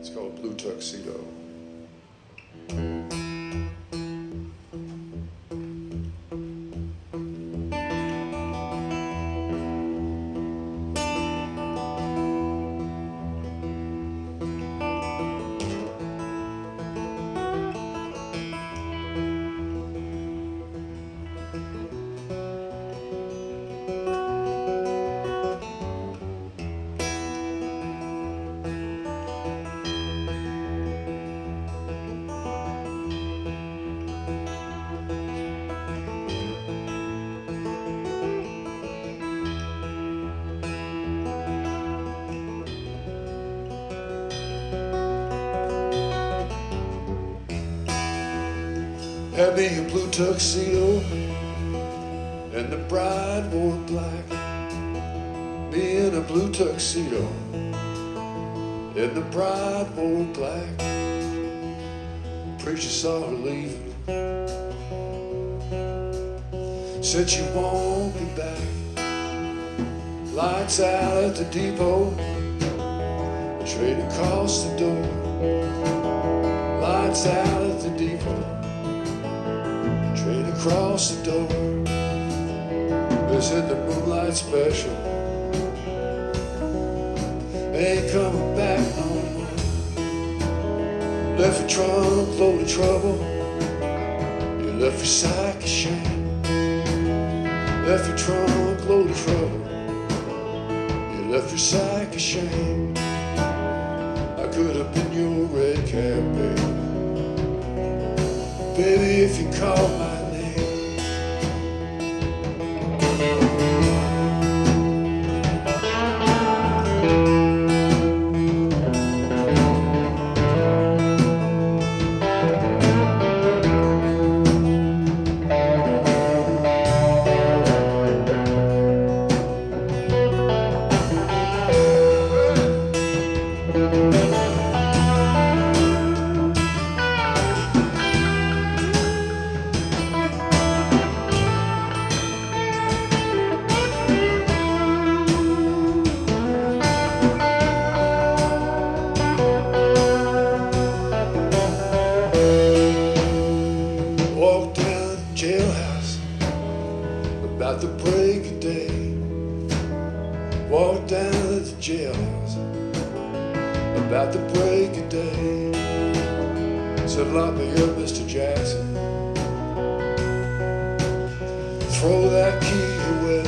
It's called Blue Tuxedo. A blue tuxedo and the bride wore black. Me in a blue tuxedo and the bride wore black. Preacher saw her leaving. Said she won't be back. Lights out at the depot. Train across the door. Lights out at the depot across the door. They said the moonlight special ain't coming back no more. Left your trunk load of trouble. You left your sack of shame. Left your trunk load of trouble. You left your of shame. I could have been your red cap, baby. Baby, if you call my about the break of day. Walked down to the jailhouse about the break of day. Said, lock me up, Mr. Jackson. Throw that key away.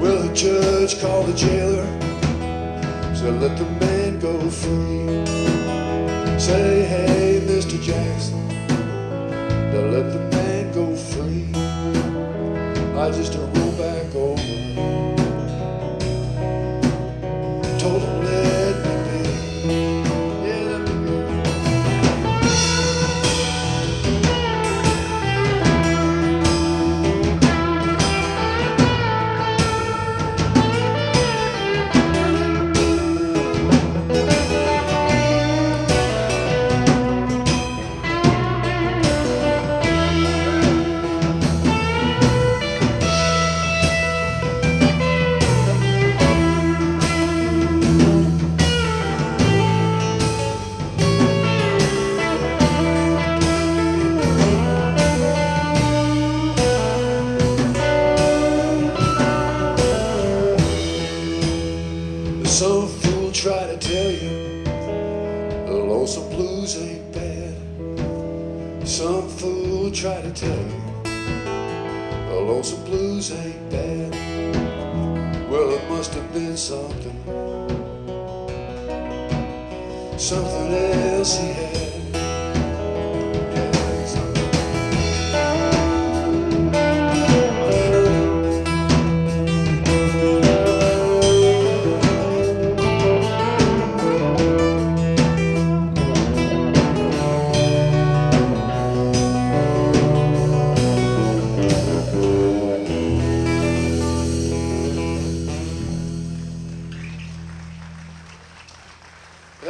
Will the judge call the jailer? Said, let the man go free. Say, hey, Mr. Jackson. Now let the. I just lonesome blues ain't bad. Some fool try to tell you the lonesome blues ain't bad. Well, it must have been something, something else he had.